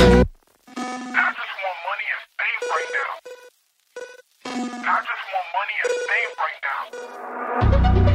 I just want money and fame right now.